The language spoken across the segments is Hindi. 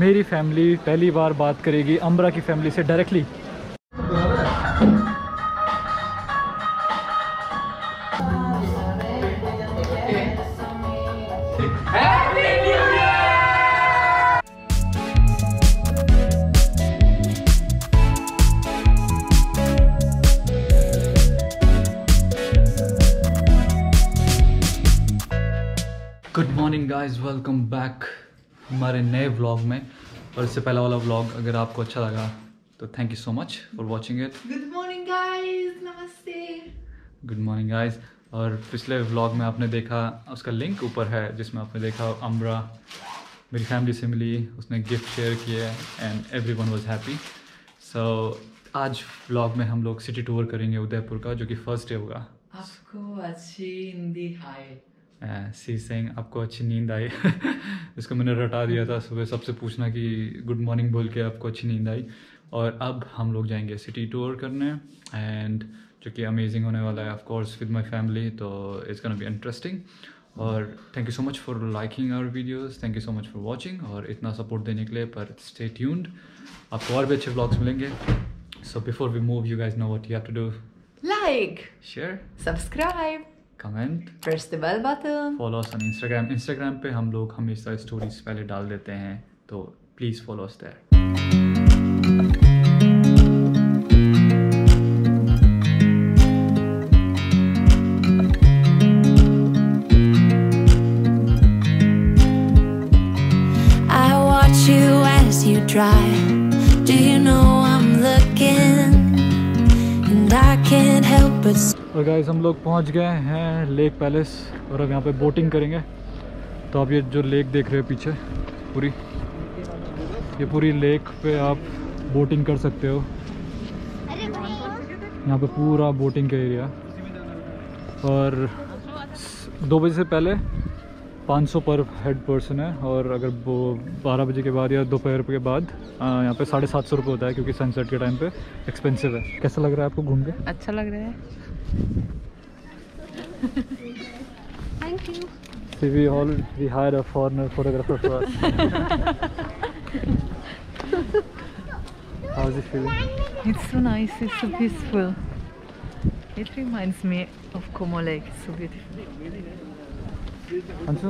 मेरी फैमिली पहली बार बात करेगी अम्बरा की फैमिली से directly good morning guys welcome back हमारे नए व्लॉग में। और इससे पहला वाला व्लॉग अगर आपको अच्छा लगा तो thank you so much for watching it morning, guys. Namaste. Good morning guys और पिछले व्लॉग में आपने देखा उसका लिंक ऊपर है जिसमें आपने देखा अम्बरा मेरी फैमिली से मिली उसने गिफ्ट शेयर किए and everyone was happy so आज व्लॉग में हम लोग सिटी टूर करेंगे उदयपुर का जो कि फ़र्स्ट डे होगा। आपको अच्छी हिंदी हाय। सी सिंह आपको अच्छी नींद आई? इसको मैंने रटा दिया था सुबह सबसे पूछना कि गुड मॉर्निंग बोल के आपको अच्छी नींद आई। और अब हम लोग जाएँगे सिटी टूर करने एंड जो कि अमेजिंग होने वाला है of course with my family तो इट्स गोना बी इंटरेस्टिंग और thank you so much for liking our videos thank you so much for watching और इतना सपोर्ट देने के लिए पर स्टे ट्यून्ड आपको और भी अच्छे ब्लॉग्स मिलेंगे. So before we move you guys know what you have to do Like, share subscribe, comment press the bell button follow us on Instagram Instagram पे हम लोग हमेशा स्टोरीज पहले डाल देते हैं तो प्लीज़ फॉलो अस देयर और गाइस हम लोग पहुँच गए हैं लेक पैलेस और अब यहाँ पे बोटिंग करेंगे। तो आप ये जो लेक देख रहे हो पीछे, पूरी, ये पूरी लेक पे आप बोटिंग कर सकते हो। यहाँ पे पूरा बोटिंग का एरिया और दो बजे से पहले 500 पर हेड पर्सन है और अगर वो बारह बजे के बाद या दोपहर के बाद यहाँ पे साढ़े सात सौ रुपये होता है क्योंकि सनसेट के टाइम पे एक्सपेंसिव है। कैसा लग रहा है आपको घूम के? अच्छा लग रहा है। Thank you we all we hire a foreigner photographer for how is it it's so nice it's so peaceful it reminds me of Como so beautiful Anshu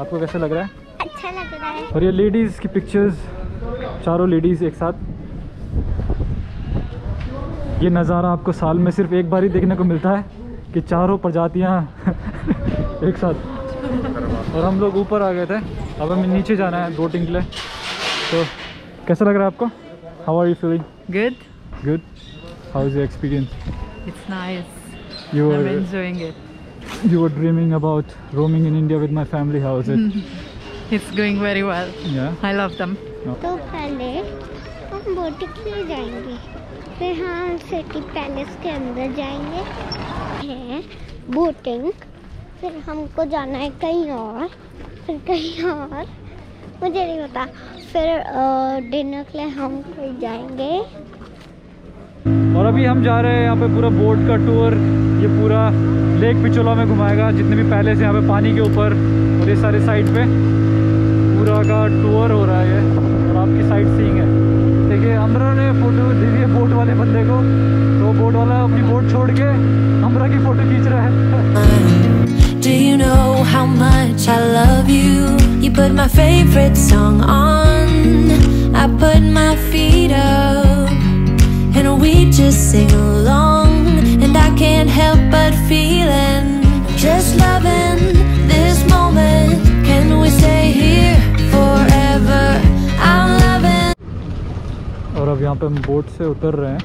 आपको कैसा लग रहा है? अच्छा लग रहा है। और ये लेडीज़ की पिक्चर्स चारों लेडीज़ एक साथ। ये नज़ारा आपको साल में सिर्फ़ एक बार ही देखने को मिलता है कि चारों प्रजातियाँ एक साथ। और हम लोग ऊपर आ गए थे। अब हमें नीचे जाना है बोटिंग के लिए। तो कैसा लग रहा है आपको? How are you feeling Good. Good how is your experience It's nice. You I'm were enjoying it. You were dreaming about roaming in India with my family. How is it? It's going very well. yeah. I love them. तो पहले हम बोटिंग के लिए जाएँगे फिर हम सिटी पैलेस के अंदर जाएँगे है बोटिंग फिर हमको जाना है कहीं और फिर कहीं और मुझे नहीं पता फिर डिनर के लिए हम कहीं जाएँगे और अभी हम जा रहे हैं यहाँ पे पूरा बोट का टूर ये पूरा लेक पिचोला में घुमाएगा, जितने भी पैलेस हैं यहाँ पे पानी के ऊपर, और ये सारे साइड पे पूरा का टूर हो रहा है, और आपकी साइड सीइंग है देखिए अमरा ने फ़ोटो दे दी है बोट वाले बंदे को तो बोट वाला अपनी बोट छोड़ के अमरा की फ़ोटो खींच रहा है Do you know how much I love you? You put my favorite song on. I put my feet just sing along. And I can't help but feeling. Just loving this moment. Can we stay here forever? I'm loving. और अब यहाँ पे हम बोट से उतर रहे हैं,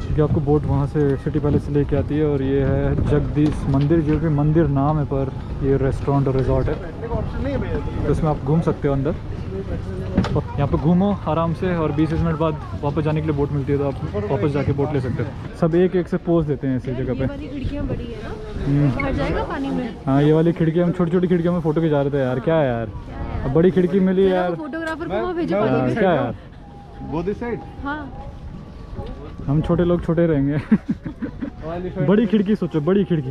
क्योंकि आपको बोट वहाँ से सिटी पैलेस से लेके आती है, और ये है जगदीश मंदिर, जो कि मंदिर नाम है पर ये रेस्टोरेंट और रिजॉर्ट है तो इसमें आप घूम सकते हो अंदर यहाँ पे घूमो आराम से और 20 मिनट बाद वापस जाने के लिए बोट मिलती है तो आप वापस जाके बोट ले सकते हो। सब एक एक से पोज देते हैं ऐसी जगह पे। खिड़कियाँ बड़ी है ना? हम्म, बाहर जाएगा पानी में। हाँ ये वाली खिड़की हम छोटी छोटी खिड़कियों में फ़ोटो खिंचा रहे थे यार क्या है यार? अब बड़ी खिड़की मिली यार। फोटोग्राफर को भेजो पानी हाँ, में क्या यार. हाँ। हम छोटे लोग छोटे रहेंगे। बड़ी खिड़की सोचो बड़ी खिड़की।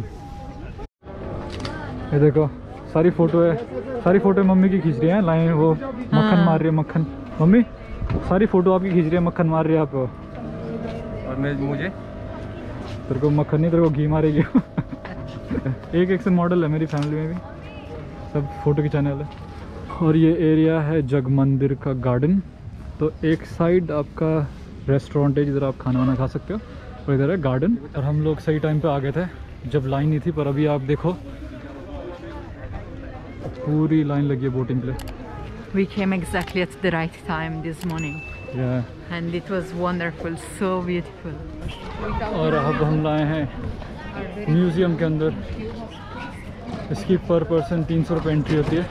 ये देखो। सारी फ़ोटो है सारी फ़ोटो मम्मी की खींच रही है लाइन वो मक्खन। मार रही है मक्खन। मम्मी सारी फ़ोटो आपकी खींच रही है मक्खन मार रही है आप और मैं मुझे? तेरे को मक्खन नहीं तेरे को घी मारेगी। एक एक से मॉडल है मेरी फैमिली में भी। सब फ़ोटो खिंचाने वाले और ये एरिया है जग मंदिर का गार्डन तो एक साइड आपका रेस्टोरेंट है जिधर आप खाना वाना खा सकते हो। और इधर है गार्डन और हम लोग सही टाइम पे आ गए थे जब लाइन नहीं थी पर अभी आप देखो पूरी लाइन लगी है बोटिंग के लिए We came exactly at the right time this morning Yeah. and it was wonderful, so beautiful. और अब हम लाए हैं म्यूज़ियम के अंदर इसकी पर पर्सन तीन सौ रुपये एंट्री होती है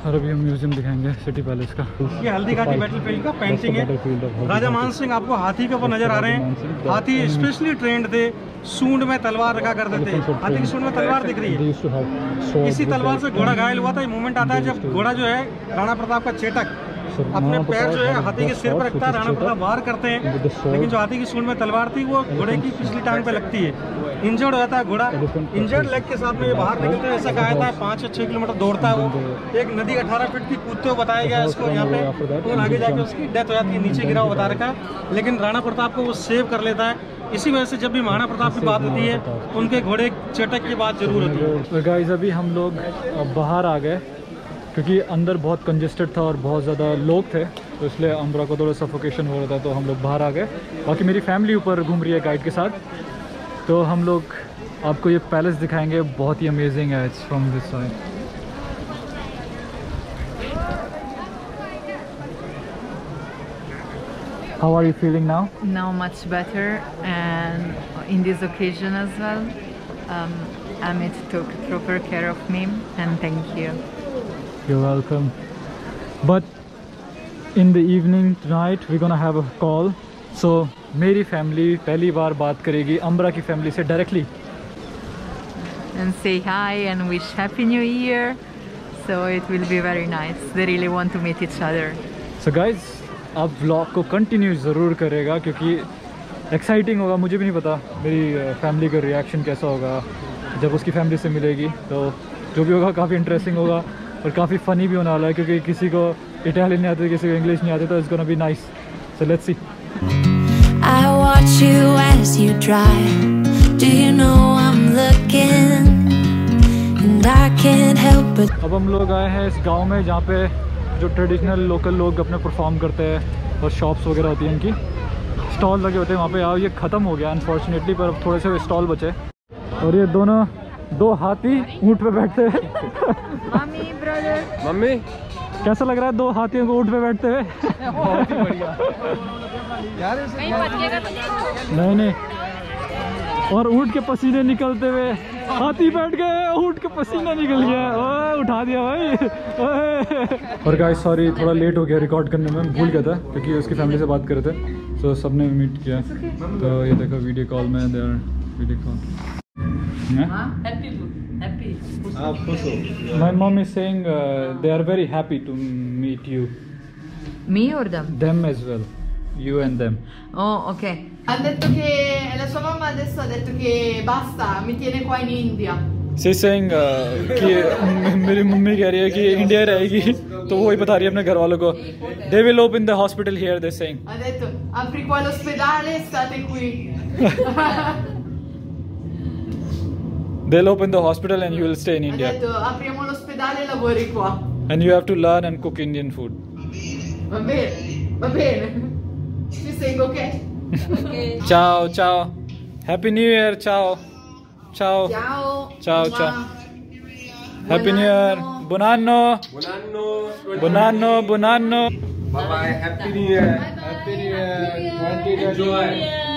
और अभी हम म्यूज़ियम दिखाएँगे सिटी पैलेस का। ये हल्दी घाटी बैटल फ़ील्ड का पेंटिंग है। राजा. मान सिंह आपको हाथी के ऊपर नज़र आ रहे हैं। हाथी स्पेशली ट्रेंड थे सूंड में तलवार रखा करते थे। हाथी की. सूंड में तलवार दिख रही है। इसी तलवार से घोड़ा घायल हुआ था। ये मूवमेंट आता है जब घोड़ा जो है राणा प्रताप का चेटक अपने पैर जो है हाथी के सिर पर रखता है राणा प्रताप वार करते हैं. लेकिन जो हाथी की सूंड में तलवार थी वो घोड़े की पिछली टांग पे लगती है। इंजर्ड हो जाता है घोड़ा इंजर्ड लेग के साथ में ये बाहर निकलते हैं ऐसा कहा जाता है पाँच या छः किलोमीटर दौड़ता है वो। एक नदी अठारह फीट की कूदते हुए बताया गया इसको यहाँ पे तो आगे जाके उसकी डेथ हो जाती है नीचे गिरा हुआ बता रखा है। लेकिन राणा प्रताप को वो सेव कर लेता है। इसी वजह से जब भी महाराणा प्रताप की बात होती है उनके घोड़े चटक की बात ज़रूर होती है। तो गाइस अभी हम लोग बाहर आ गए। क्योंकि अंदर बहुत कंजेस्टेड था और बहुत ज़्यादा लोग थे तो इसलिए अम्बरा को थोड़ा सफोकेशन हो रहा था तो हम लोग बाहर आ गए। बाकी मेरी फैमिली ऊपर घूम रही है गाइड के साथ। तो हम लोग आपको ये पैलेस दिखाएँगे बहुत ही अमेजिंग है it's from this side how are you feeling now Now much better and in this occasion as well, um, Amit took proper care of me and thank you. You're welcome. But in the evening tonight we're gonna have a call. So मेरी फैमिली पहली बार बात करेगी अम्बरा की फैमिली से directly And say hi and wish Happy New Year. So it will be very nice. They really want to meet each other. So guys आप ब्लॉग को कंटिन्यू ज़रूर करेगा क्योंकि एक्साइटिंग होगा मुझे भी नहीं पता मेरी फैमिली का रिएक्शन कैसा होगा जब उसकी फैमिली से मिलेगी तो जो भी होगा काफ़ी इंटरेस्टिंग होगा और काफ़ी फ़नी भी होने वाला है क्योंकि किसी को इटालियन नहीं आती किसी को इंग्लिश नहीं आती तो इसको gonna be nice so let's see I watch you as you drive. Do you know I'm looking? And I can't help but अब हम लोग आए हैं इस गाँव में जहाँ पे जो ट्रेडिशनल लोकल लोग अपने परफॉर्म करते हैं और शॉप्स वगैरह होती हैं इनकी स्टॉल लगे होते हैं वहाँ पे आओ ये ख़त्म हो गया अनफॉर्चुनेटली पर अब थोड़े से स्टॉल बचे और ये दोनों दो हाथी ऊँट पे बैठते हैं. मम्मी? कैसा लग रहा है दो हाथियों को ऊँट पे बैठते हुए? बहुत बढ़िया। नहीं। नहीं और ऊँट के पसीने निकलते हुए हाथी बैठ गए ऊँट के पसीना निकल गया। ओए उठा दिया भाई। और गाइस सॉरी थोड़ा लेट हो गया रिकॉर्ड करने में भूल गया था क्योंकि उसकी फैमिली से बात कर रहे थे। सो सबने मीट किया। तो ये देखो वीडियो कॉल में दे वीडियो कॉल Happy. आप खुश हो My mom is saying uh, they are very happy to meet you. Me or them? Them as well. You and them. Oh, okay. Ha detto che la sua mamma adesso ha detto che basta, mi tiene qua in India. She's saying uh, कि मेरी मम्मी कह रही है कि इंडिया रहेगी तो वही बता रही है अपने घर वालों को they will open the hospital here they saying Ha detto apri qua l'ospedale e state qui. They'll open the hospital and you will stay in India. detto apriamo l'ospedale e lavori qua. and you have to learn and cook Indian food. Va bene, va bene. Ci seguo ok? ciao ciao. Happy new year ciao. Ciao. Ciao. Ciao, ciao. happy new year. Buon anno. Buon anno. Buon anno buon anno. Bye bye happy new year. Happy new year. Enjoy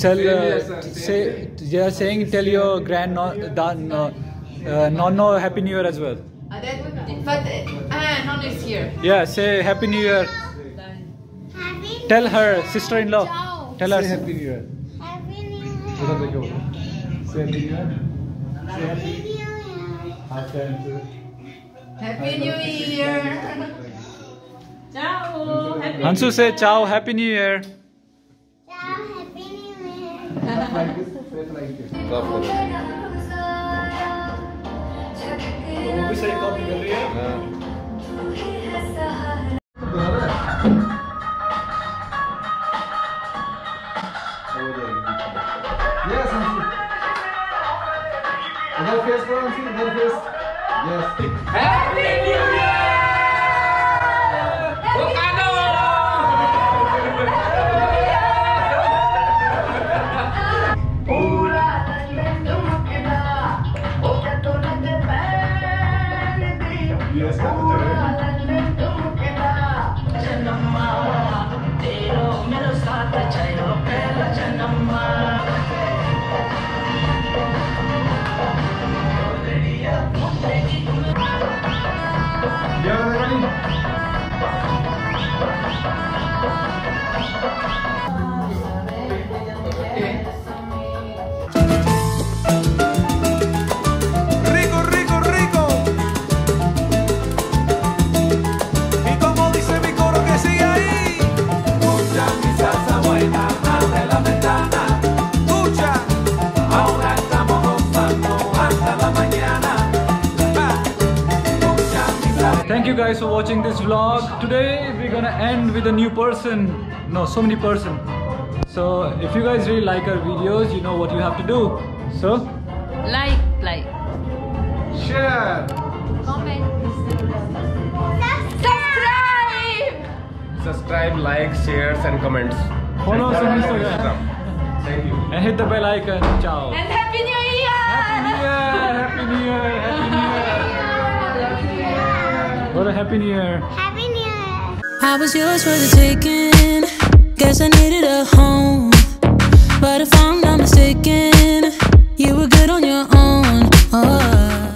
tell, uh, say, they are saying tell your grand no, da, no, uh, happy new year as well. Uh, that, in uh, ah, is here. Yeah, say happy new year. Happy tell her sister-in-law. Tell her. Happy new year. Happy new year. Happy new year. Happy new year. Happy New Year. Ciao. Hansu say ciao. Happy New Year. Ciao. Like this, face like this. Stop करो वो भी सही कॉपी कर रही है हाँ Yes, Ansi. इधर face Yeah, ready? Thank you guys for watching this vlog. Today we're gonna end with a new person. No, so many person. So if you guys really like our videos, you know what you have to do. So Like, like. Share. Comment, subscribe, like, shares and comments. follow us on Instagram Thank you. and hit the bell icon. Ciao. And Happy New Year! Happy New Year! Happy New Year! Happy New Year! What a Happy New Year! Happy New Year! I was yours for the taking. Guess I needed a home. But if I'm not mistaken, you were good on your own. Oh.